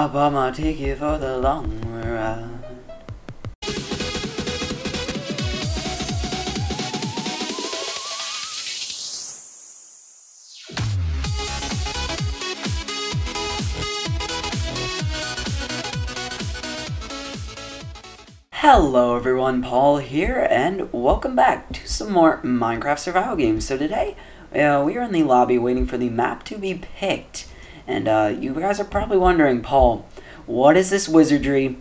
Take you for the long. Hello everyone, Paul here, and welcome back to some more Minecraft survival games. So today, uh, we are in the lobby waiting for the map to be picked. And uh, you guys are probably wondering, Paul, what is this wizardry?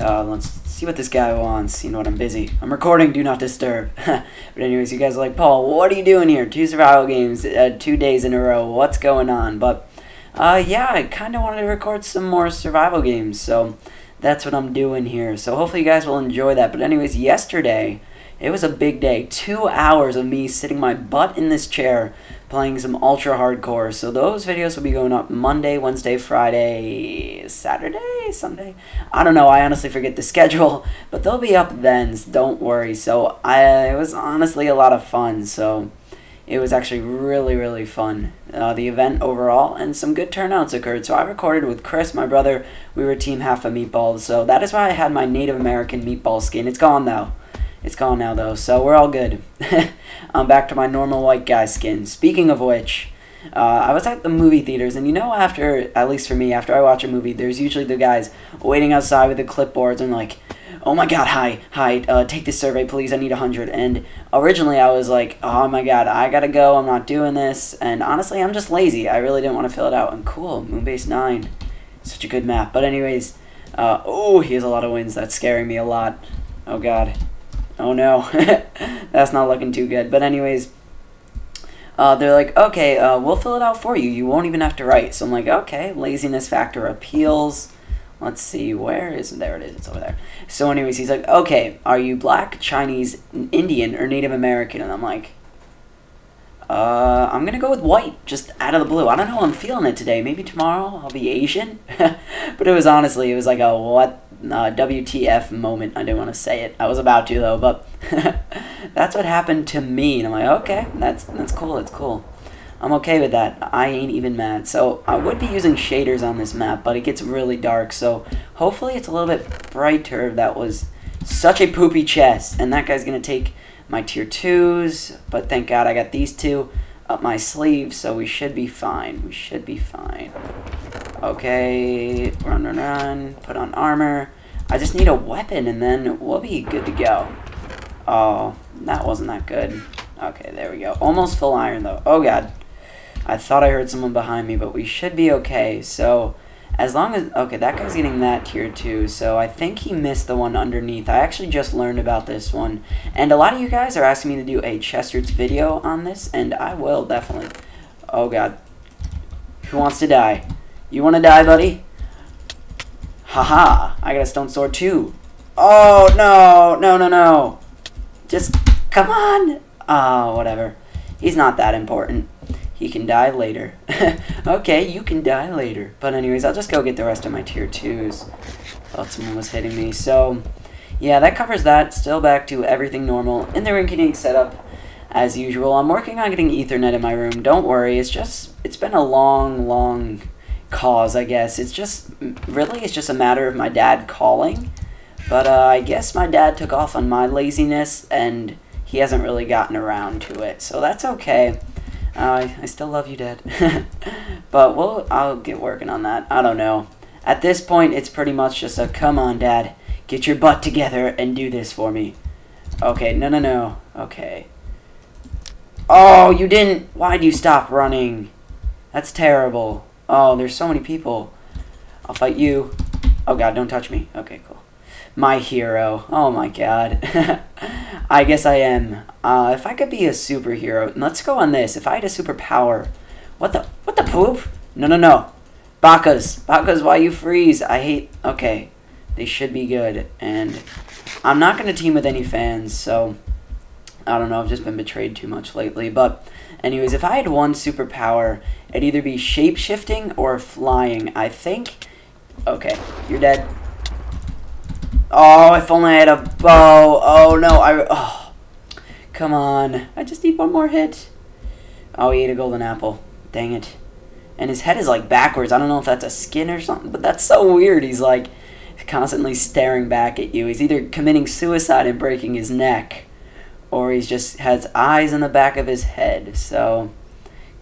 Uh, let's see what this guy wants. You know what, I'm busy. I'm recording, do not disturb. but anyways, you guys are like, Paul, what are you doing here? Two survival games, uh, two days in a row, what's going on? But, uh, yeah, I kind of wanted to record some more survival games, so that's what I'm doing here. So hopefully you guys will enjoy that. But anyways, yesterday, it was a big day. Two hours of me sitting my butt in this chair playing some ultra hardcore. So those videos will be going up Monday, Wednesday, Friday, Saturday, Sunday. I don't know. I honestly forget the schedule, but they'll be up then. So don't worry. So I, it was honestly a lot of fun. So it was actually really, really fun. Uh, the event overall, and some good turnouts occurred. So I recorded with Chris, my brother. We were team half a meatballs. So that is why I had my Native American meatball skin. It's gone though. It's gone now though, so we're all good. I'm back to my normal white guy skin. Speaking of which, uh, I was at the movie theaters, and you know, after, at least for me, after I watch a movie, there's usually the guys waiting outside with the clipboards and like, oh my god, hi, hi, uh, take this survey, please, I need a 100. And originally I was like, oh my god, I gotta go, I'm not doing this. And honestly, I'm just lazy. I really didn't want to fill it out. And cool, Moonbase 9. Such a good map. But anyways, uh, oh, he has a lot of wins. That's scaring me a lot. Oh god. Oh no. That's not looking too good. But anyways, uh, they're like, okay, uh, we'll fill it out for you. You won't even have to write. So I'm like, okay, laziness factor appeals. Let's see, where is There it is. It's over there. So anyways, he's like, okay, are you black, Chinese, Indian, or Native American? And I'm like, uh, I'm gonna go with white, just out of the blue. I don't know, I'm feeling it today. Maybe tomorrow I'll be Asian. but it was honestly, it was like a what uh, WTF moment. I didn't want to say it. I was about to though, but that's what happened to me. And I'm like, okay, that's that's cool. It's cool. I'm okay with that. I ain't even mad. So I would be using shaders on this map, but it gets really dark. So hopefully it's a little bit brighter. That was such a poopy chest. And that guy's going to take my tier 2s. But thank God I got these two up my sleeve. So we should be fine. We should be fine. Okay. Run, run, run. Put on armor. I just need a weapon and then we'll be good to go. Oh, that wasn't that good. Okay, there we go. Almost full iron though. Oh god. I thought I heard someone behind me, but we should be okay. So, as long as... Okay, that guy's getting that tier 2, so I think he missed the one underneath. I actually just learned about this one. And a lot of you guys are asking me to do a Chester's video on this, and I will, definitely. Oh, God. Who wants to die? You want to die, buddy? Haha, I got a stone sword, too. Oh, no, no, no, no. Just, come on. Oh, whatever. He's not that important. He can die later. okay, you can die later. But anyways, I'll just go get the rest of my tier 2s. Thought someone was hitting me. So, yeah, that covers that. Still back to everything normal. In the rinky setup, as usual. I'm working on getting Ethernet in my room. Don't worry. It's just, it's been a long, long cause, I guess. It's just, really, it's just a matter of my dad calling. But uh, I guess my dad took off on my laziness, and he hasn't really gotten around to it. So that's okay. Uh, I still love you, Dad. but we'll, I'll get working on that. I don't know. At this point, it's pretty much just a, come on, Dad. Get your butt together and do this for me. Okay, no, no, no. Okay. Oh, you didn't. Why'd you stop running? That's terrible. Oh, there's so many people. I'll fight you. Oh, God, don't touch me. Okay, cool. My hero. Oh, my God. I guess I am. Uh, if I could be a superhero, let's go on this. If I had a superpower, what the what the poop? No, no, no. Bakas, Bakas, why you freeze? I hate. Okay, they should be good, and I'm not gonna team with any fans, so I don't know. I've just been betrayed too much lately. But, anyways, if I had one superpower, it'd either be shape shifting or flying. I think. Okay, you're dead. Oh, if only I had a bow. Oh no, I. Oh. Come on. I just need one more hit. Oh, he ate a golden apple. Dang it. and his head is like backwards. I don't know if that's a skin or something, but that's so weird. He's like constantly staring back at you. He's either committing suicide and breaking his neck, or he's just has eyes in the back of his head. So,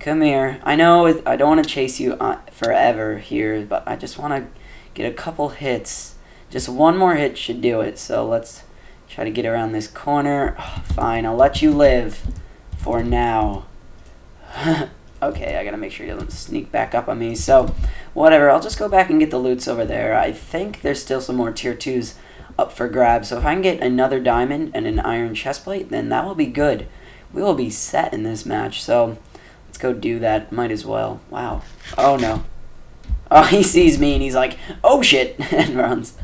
come here. I know I don't want to chase you uh, forever here, but I just want to get a couple hits. Just one more hit should do it. So let's try to get around this corner. Oh, fine, I'll let you live for now. okay, I gotta make sure he doesn't sneak back up on me. So, whatever, I'll just go back and get the loots over there. I think there's still some more tier 2s up for grabs. So if I can get another diamond and an iron chestplate, then that will be good. We will be set in this match. So, let's go do that. Might as well. Wow. Oh, no. Oh, he sees me and he's like, oh shit, and runs.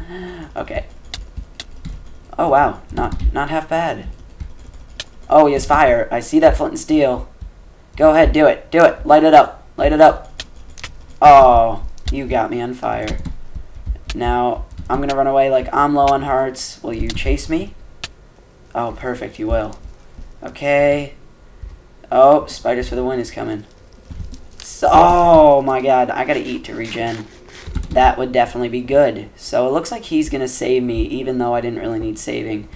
Okay. Oh, wow. Not, not half bad. Oh, he has fire. I see that flint and steel. Go ahead, do it. Do it. Light it up. Light it up. Oh, you got me on fire. Now, I'm to run away like I'm low on hearts. Will you chase me? Oh, perfect. You will. Okay. Oh, Spiders for the Win is coming. So, oh, my God. I got to eat to regen. That would definitely be good. So, it looks like he's to save me, even though I didn't really need saving.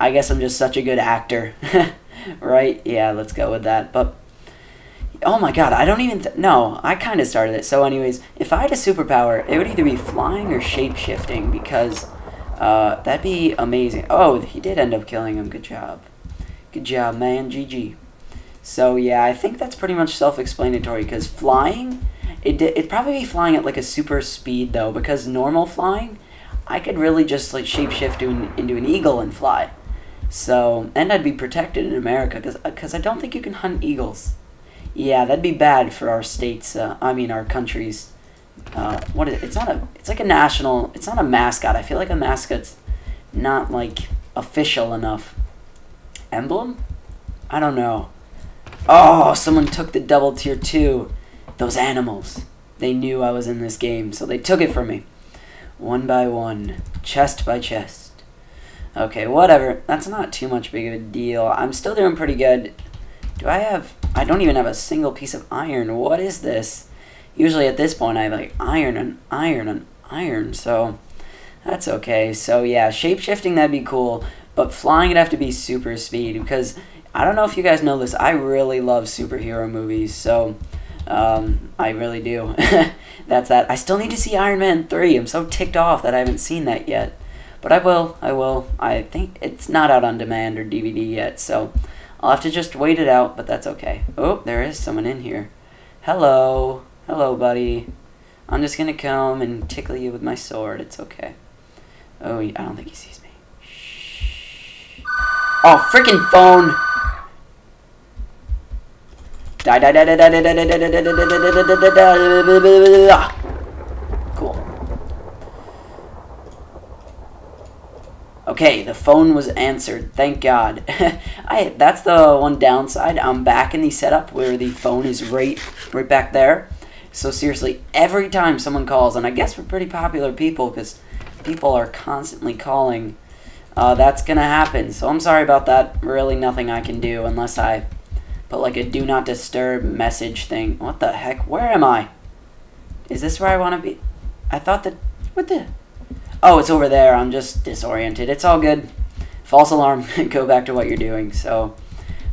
I guess I'm just such a good actor. right? Yeah, let's go with that. But Oh my god, I don't even... No, I kind of started it. So anyways, if I had a superpower, it would either be flying or shape-shifting because uh, that'd be amazing. Oh, he did end up killing him. Good job. Good job, man. GG. So yeah, I think that's pretty much self-explanatory because flying... It it'd probably be flying at like a super speed though because normal flying, I could really just like shapeshift an, into an eagle and fly. So, and I'd be protected in America because I don't think you can hunt eagles. Yeah, that'd be bad for our states. Uh, I mean, our countries. Uh, what is it? It's not a. It's like a national. It's not a mascot. I feel like a mascot's not like official enough. Emblem? I don't know. Oh, someone took the double tier two. Those animals. They knew I was in this game, so they took it from me. One by one, chest by chest. Okay, whatever. That's not too much big of a deal. I'm still doing pretty good. Do I have... I don't even have a single piece of iron. What is this? Usually at this point I have like iron and iron and iron, so that's okay. So yeah, shape-shifting that'd be cool, but flying would have to be super speed because I don't know if you guys know this, I really love superhero movies, so um, I really do. that's that. I still need to see Iron Man 3. I'm so ticked off that I haven't seen that yet. But I will, I will. I think it's not out on demand or DVD yet, so I'll have to just wait it out, but that's okay. Oh, there is someone in here. Hello. Hello, buddy. I'm just gonna come and tickle you with my sword. It's okay. Oh, I don't think he sees me. Shh. Oh, freaking phone! Die, die, die, die, die, die, die, die, die, die, die, die, die, die, Cool. Okay, the phone was answered. Thank God. I that's the one downside. I'm back in the setup where the phone is right right back there. So seriously, every time someone calls, and I guess we're pretty popular people because people are constantly calling, uh, that's gonna happen. So I'm sorry about that. Really, nothing I can do unless I put like a do not disturb message thing. What the heck? Where am I? Is this where I want to be? I thought that. What the? Oh, it's over there. I'm just disoriented. It's all good. False alarm. Go back to what you're doing. So,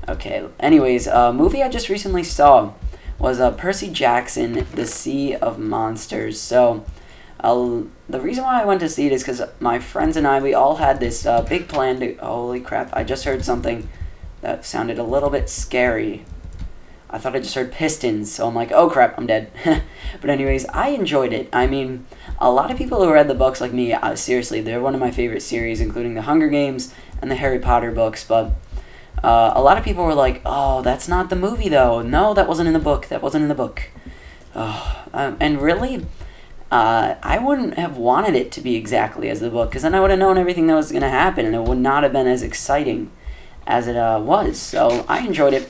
okay. Anyways, a movie I just recently saw was uh, Percy Jackson, The Sea of Monsters. So, uh, the reason why I went to see it is because my friends and I, we all had this uh, big plan to... Holy crap, I just heard something that sounded a little bit scary. I thought I just heard pistons, so I'm like, oh crap, I'm dead. but anyways, I enjoyed it. I mean, a lot of people who read the books like me, uh, seriously, they're one of my favorite series, including the Hunger Games and the Harry Potter books, but uh, a lot of people were like, oh, that's not the movie though. No, that wasn't in the book. That wasn't in the book. Oh, um, and really, uh, I wouldn't have wanted it to be exactly as the book, because then I would have known everything that was going to happen, and it would not have been as exciting as it uh, was. So I enjoyed it.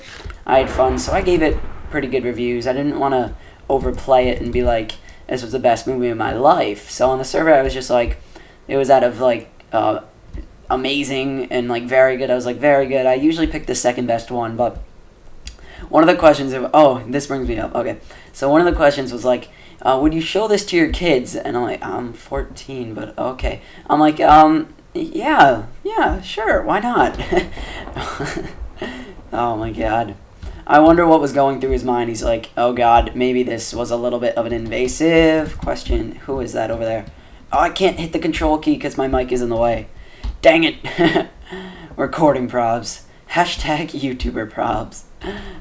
I had fun, so I gave it pretty good reviews. I didn't want to overplay it and be like, this was the best movie of my life. So on the survey, I was just like, it was out of like uh, amazing and like very good. I was like very good. I usually pick the second best one, but one of the questions of oh this brings me up okay so one of the questions was like uh, would you show this to your kids and i'm like i'm 14 but okay i'm like um yeah yeah sure why not oh my god I wonder what was going through his mind. He's like, oh god, maybe this was a little bit of an invasive question. Who is that over there? Oh, I can't hit the control key because my mic is in the way. Dang it. Recording probs. Hashtag YouTuber probs.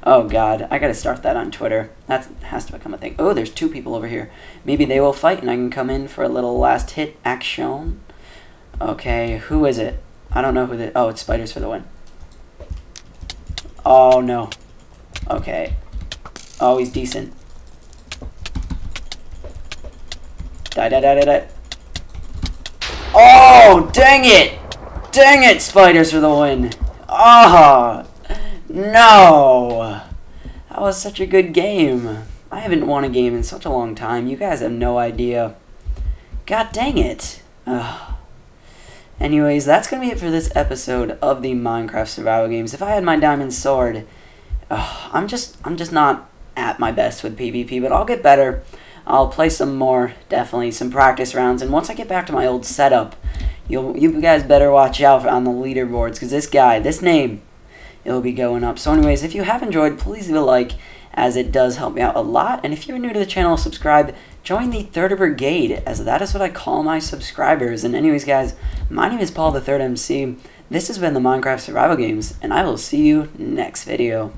Oh god, I gotta start that on Twitter. That has to become a thing. Oh, there's two people over here. Maybe they will fight and I can come in for a little last hit action. Okay, who is it? I don't know who the... Oh, it's Spiders for the win. Oh, no. Okay. He's decent. Die, die, die, die, die. Oh, dang it! Dang it, Spiders for the win. Ah, oh, no. That was such a good game. I haven't won a game in such a long time. You guys have no idea. God dang it. Ugh. Anyways, that's going to be it for this episode of the Minecraft Survival Games. If I had my diamond sword, I'm just I'm just not at my best with PvP, but I'll get better. I'll play some more, definitely some practice rounds, and once I get back to my old setup, you'll you guys better watch out on the leaderboards because this guy, this name, it'll be going up. So, anyways, if you have enjoyed, please leave a like, as it does help me out a lot. And if you're new to the channel, subscribe. Join the Thirder Brigade, as that is what I call my subscribers. And anyways, guys, my name is Paul the Third MC. This has been the Minecraft Survival Games, and I will see you next video.